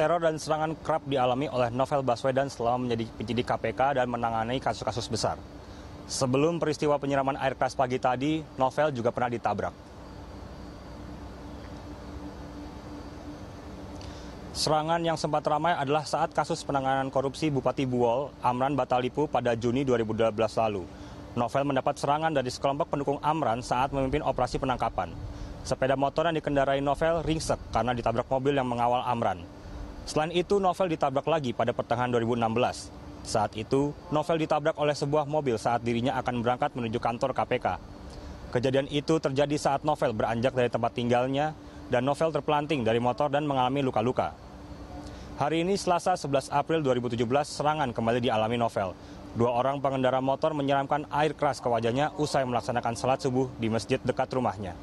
Teror dan serangan kerap dialami oleh Novel Baswedan selama menjadi penyidik KPK dan menangani kasus-kasus besar. Sebelum peristiwa penyiraman air keras pagi tadi, Novel juga pernah ditabrak. Serangan yang sempat ramai adalah saat kasus penanganan korupsi Bupati Buol, Amran Batalipu pada Juni 2012 lalu. Novel mendapat serangan dari sekelompok pendukung Amran saat memimpin operasi penangkapan. Sepeda motor yang dikendarai Novel ringsek karena ditabrak mobil yang mengawal Amran. Selain itu, Novel ditabrak lagi pada pertengahan 2016. Saat itu, Novel ditabrak oleh sebuah mobil saat dirinya akan berangkat menuju kantor KPK. Kejadian itu terjadi saat Novel beranjak dari tempat tinggalnya dan Novel terpelanting dari motor dan mengalami luka-luka. Hari ini Selasa 11 April 2017 serangan kembali dialami Novel. Dua orang pengendara motor menyeramkan air keras ke wajahnya usai melaksanakan salat subuh di masjid dekat rumahnya.